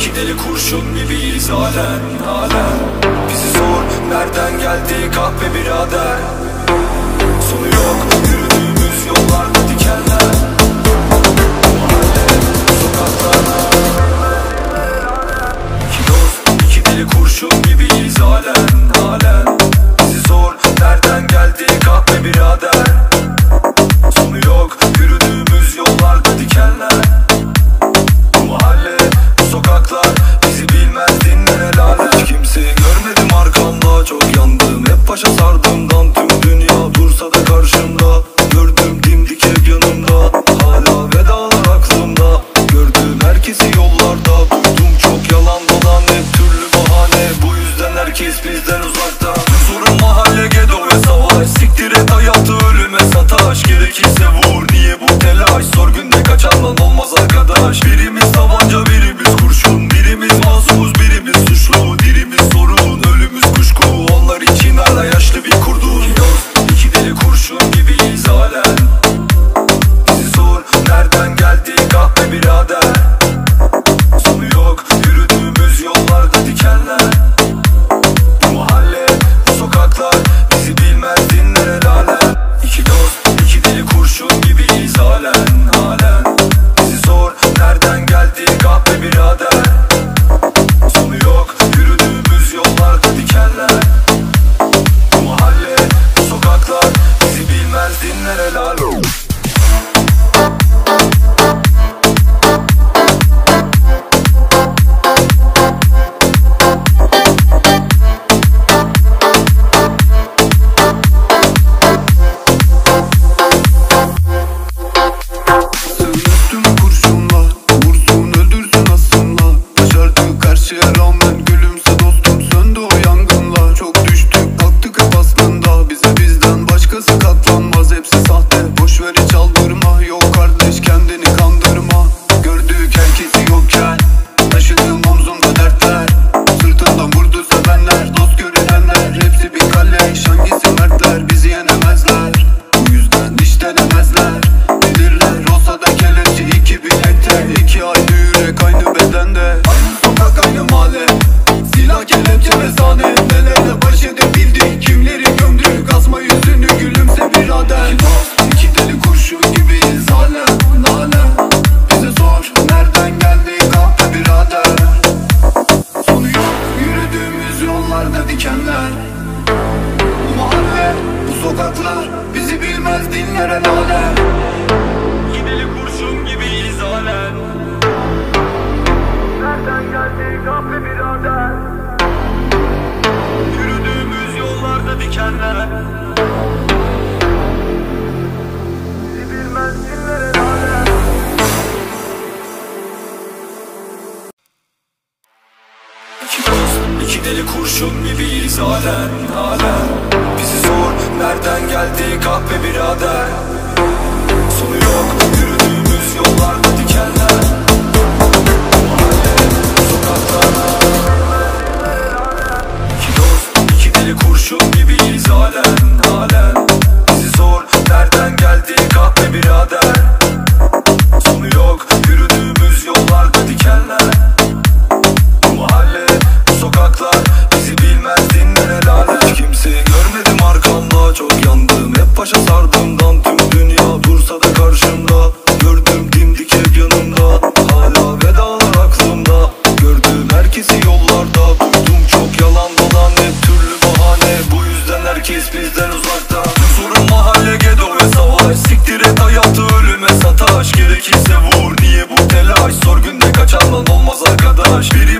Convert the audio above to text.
İki deli kurşun gibiyiz halen halen Bizi sor nereden geldi kahve birader? Sonu yok sen Gülümse dostum söndü o yangınla Çok düştük kalktık hep aslında. Bize bizden başkası katlanmaz. Hepsi sahte. Boşver hiç aldırma. Yok kardeş kendini kandırma. Gördük herkesi yokken Taşıdığım omzumda dertler. Sırtından vurdu Dost görünenler hepsi bir kale Hangisi mertler? Bizi yenemezler. Yüzden işlenemezler Bilirler olsa da kelepçe iki bilekte iki ay dikenler Bu mahalle, bu sokaklar Bizi bilmez dinlere lanet İki deli kurşun gibiyiz halen halen Bizi sor nereden geldi kahpe birader? Görmezdim ben helal kimseyi Görmedim arkamda. Çok yandım Hep başa sardığımdan tüm dünya Dursa da karşımda. Gördüm dimdik hep yanımda Hala vedalar aklımda. Gördüm herkesi yollarda. Duydum çok yalan dolan hep türlü bahane. Bu yüzden herkes bizden uzakta. Sorun mahalle gedo ve savaş. Siktir et hayatı ölüme sataş. Gerekirse vur niye bu telaş? Sorgünde kaçandan olmaz arkadaş. Biri